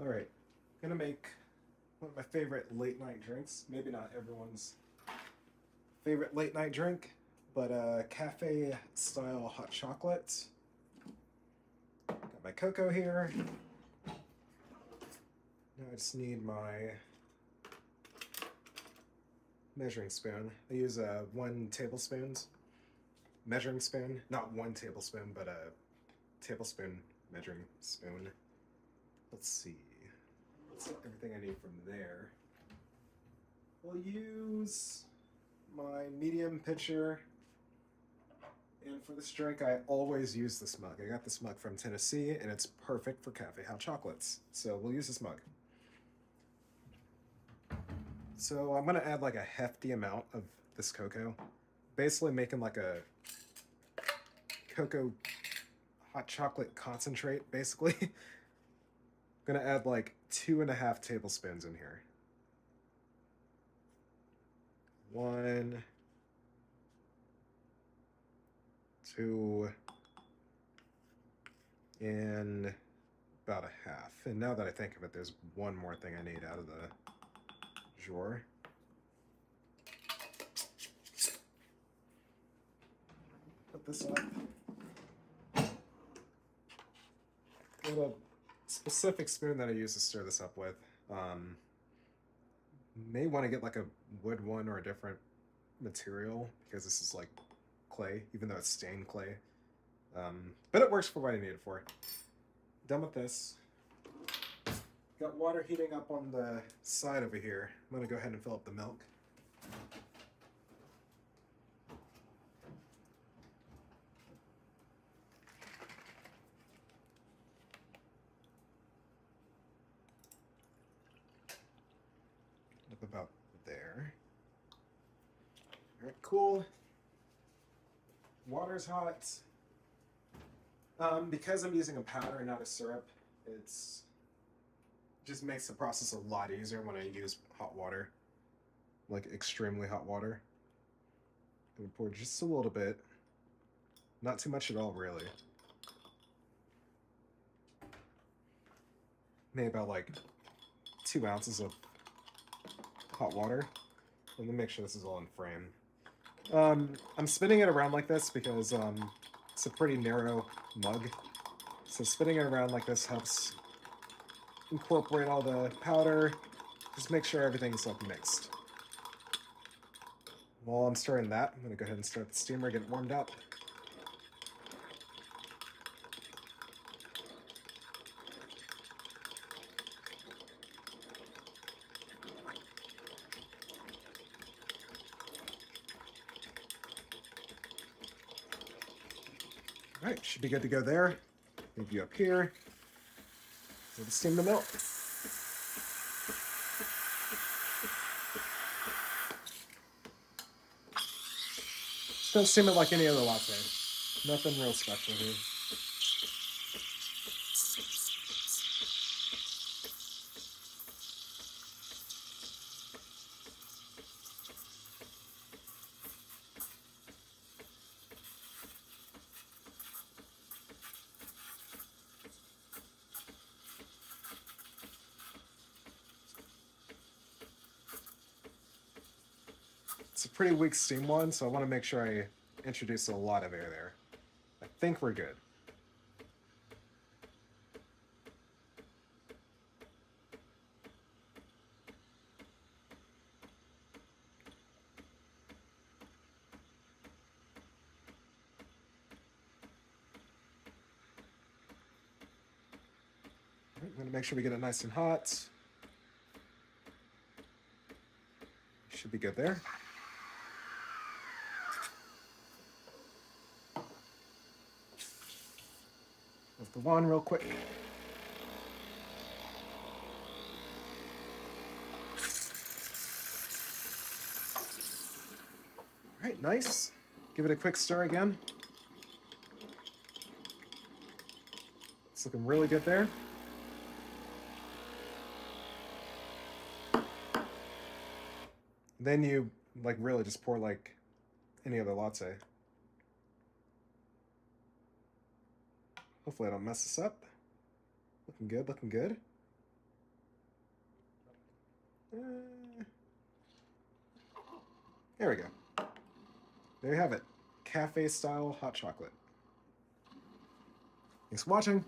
All right, gonna make one of my favorite late night drinks. Maybe not everyone's favorite late night drink, but a cafe style hot chocolate. Got my cocoa here. Now I just need my measuring spoon. I use a uh, one tablespoon measuring spoon, not one tablespoon, but a tablespoon measuring spoon. Let's see. Everything I need from there. We'll use my medium pitcher. And for this drink, I always use this mug. I got this mug from Tennessee, and it's perfect for cafe hot chocolates. So we'll use this mug. So I'm gonna add like a hefty amount of this cocoa. Basically making like a cocoa hot chocolate concentrate, basically. Gonna add like two and a half tablespoons in here. One, two, and about a half. And now that I think of it, there's one more thing I need out of the Sure. Put this up. Got a specific spoon that I use to stir this up with. Um, may want to get like a wood one or a different material because this is like clay, even though it's stained clay. Um, but it works for what I need it for. Done with this. Got water heating up on the side over here. I'm to go ahead and fill up the milk. Up about there. All right, cool. Water's hot. Um, because I'm using a powder, and not a syrup, it's just makes the process a lot easier when I use hot water, like extremely hot water. I'm gonna pour just a little bit, not too much at all, really. Maybe about like two ounces of hot water. Let me make sure this is all in frame. Um, I'm spinning it around like this because um, it's a pretty narrow mug. So spinning it around like this helps incorporate all the powder. Just make sure everything's like mixed. While I'm stirring that, I'm gonna go ahead and start the steamer, get it warmed up. All right, should be good to go there. Leave you up here. We'll steam the milk. Just don't steam it like any other latte. Nothing real special here. It's a pretty weak steam wand, so I want to make sure I introduce a lot of air there. I think we're good. Make sure we get it nice and hot. Should be good there. The wand real quick. All right, nice. Give it a quick stir again. It's looking really good there. Then you like really just pour like any other latte. Hopefully I don't mess this up. Looking good, looking good. Uh, there we go. There you have it. Cafe-style hot chocolate. Thanks for watching.